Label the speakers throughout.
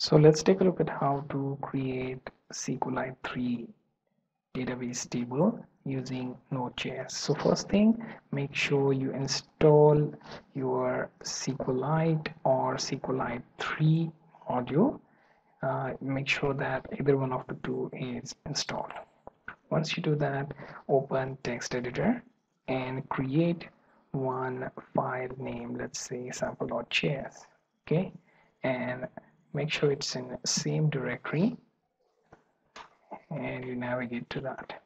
Speaker 1: So let's take a look at how to create SQLite 3 database table using Node.js. So first thing, make sure you install your SQLite or SQLite 3 module. Uh, make sure that either one of the two is installed. Once you do that, open text editor and create one file name, let's say sample.js. Okay, and make sure it's in the same directory. And you navigate to that.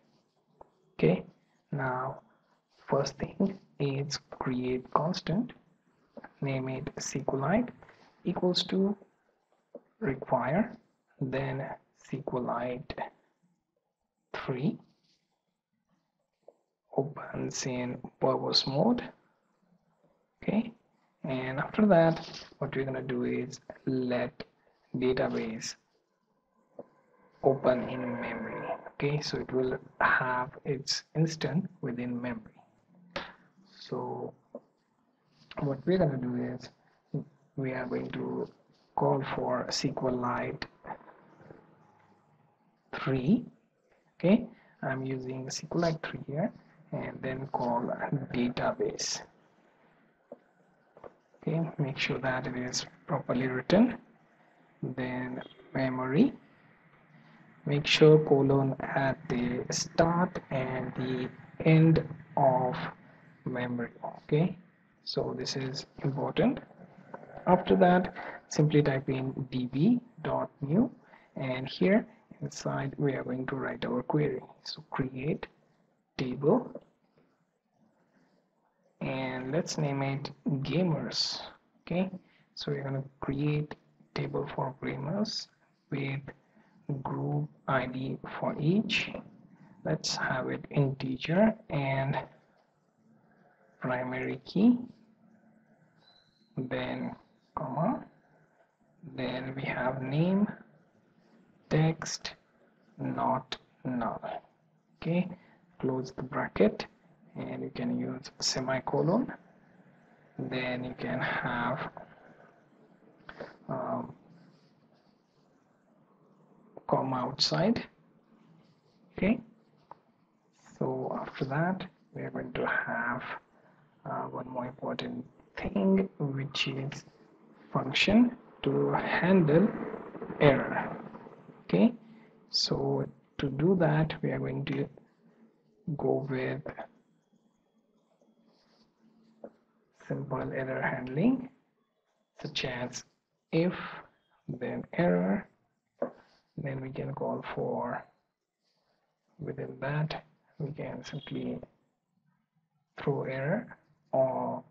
Speaker 1: Okay. Now first thing is create constant. Name it SQLite equals to require then SQLite 3 opens in verbose mode. Okay. And after that what we're going to do is let database open in memory okay? So it will have its instance within memory. So what we're going to do is we are going to call for SQLite 3 okay? I'm using SQLite 3 here and then call database. Okay make sure that it is properly written then memory. Make sure colon at the start and the end of memory okay? So this is important. After that simply type in db.new and here inside we are going to write our query. So create table and let's name it gamers okay? So we're going to create table for gamers with group id for each. Let's have it integer and primary key then comma then we have name text not null. Okay close the bracket and you can use semicolon. Then you can have um, comma outside. Okay. So after that we are going to have uh, one more important thing which is function to handle error. Okay. So to do that we are going to go with simple error handling such as if then error. Then we can call for. Within that we can simply throw error or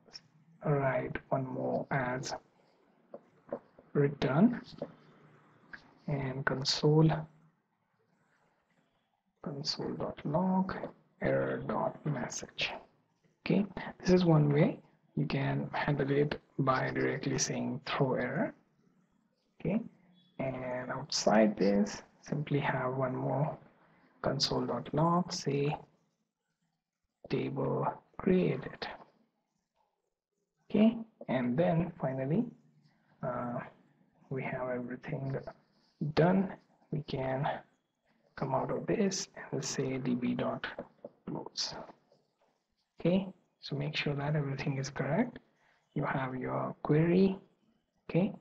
Speaker 1: write one more as return and console console.log error.message okay this is one way you can handle it by directly saying throw error okay. And outside this simply have one more console.log say table created. Okay. And then finally uh, we have everything done. We can come out of this and say db. db.close okay. So make sure that everything is correct. You have your query. Okay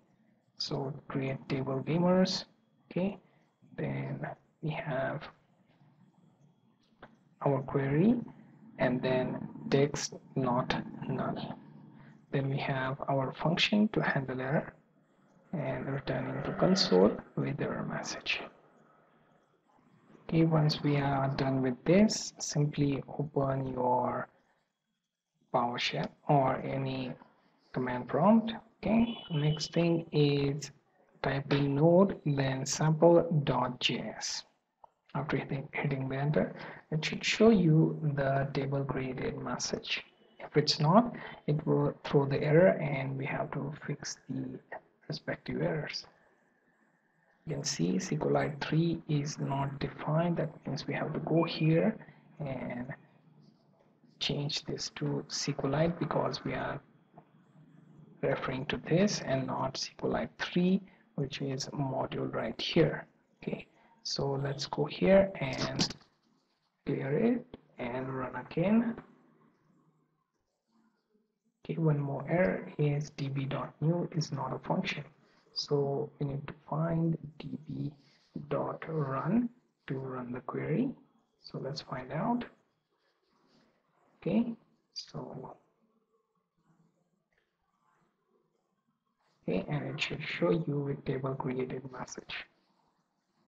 Speaker 1: so create table gamers okay? Then we have our query and then text not null then we have our function to handle error and returning to console with error message. Okay once we are done with this simply open your PowerShell or any command prompt okay next thing is typing node then sample.js after hitting, hitting the enter it should show you the table created message. If it's not it will throw the error and we have to fix the respective errors. You can see SQLite 3 is not defined. That means we have to go here and change this to SQLite because we are referring to this and not SQLite 3 which is module right here. Okay so let's go here and clear it and run again. Okay one more error is db.new is not a function. So we need to find db.run to run the query. So let's find out. Okay so okay and it should show you a table created message